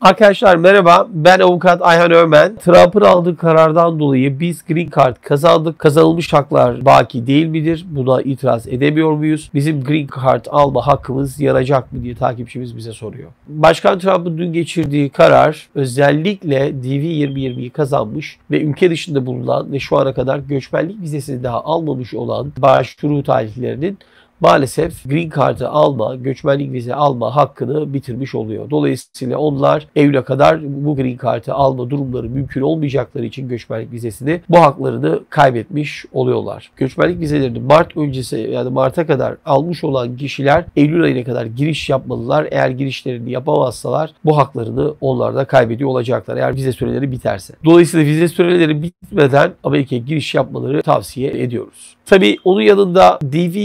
Arkadaşlar merhaba ben avukat Ayhan Ömen. Trump'ın aldığı karardan dolayı biz Green Card kazandık. Kazanılmış haklar baki değil midir? Buna itiraz edemiyor muyuz? Bizim Green Card alma hakkımız yanacak mı diye takipçimiz bize soruyor. Başkan Trump'ın dün geçirdiği karar özellikle DV 2020'yi kazanmış ve ülke dışında bulunan ve şu ana kadar göçmenlik vizesini daha almamış olan başvuru tarihlerinin maalesef Green Card'ı alma, göçmenlik vize alma hakkını bitirmiş oluyor. Dolayısıyla onlar Eylül'e kadar bu Green Card'ı alma durumları mümkün olmayacakları için göçmenlik vizesini bu haklarını kaybetmiş oluyorlar. Göçmenlik vizelerini Mart öncesi yani Mart'a kadar almış olan kişiler Eylül ayına kadar giriş yapmalılar. Eğer girişlerini yapamazsalar bu haklarını onlar da kaybediyor olacaklar. Eğer vize süreleri biterse. Dolayısıyla vize süreleri bitmeden Amerika'ya giriş yapmaları tavsiye ediyoruz. Tabii onun yanında DV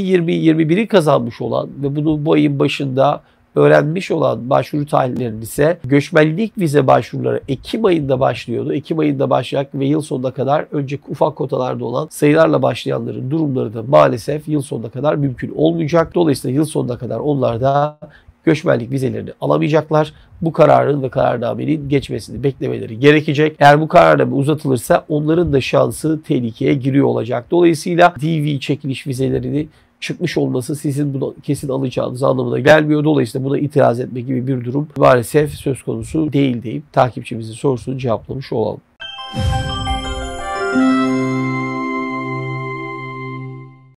2021'i kazanmış olan ve bunu bu ayın başında öğrenmiş olan başvuru tarihlerinin ise göçmenlik vize başvuruları Ekim ayında başlıyordu. Ekim ayında başlayacak ve yıl sonuna kadar önce ufak kotalarda olan sayılarla başlayanların durumları da maalesef yıl sonuna kadar mümkün olmayacak. Dolayısıyla yıl sonuna kadar onlar da göçmenlik vizelerini alamayacaklar. Bu kararın ve kararnamenin geçmesini beklemeleri gerekecek. Eğer bu kararname uzatılırsa onların da şansı tehlikeye giriyor olacak. Dolayısıyla DV çekiliş vizelerini çıkmış olması sizin bunu kesin alacağınız anlamına gelmiyor. Dolayısıyla buna itiraz etme gibi bir durum maalesef söz konusu değil deyip takipçimizin sorusunu cevaplamış olalım. Müzik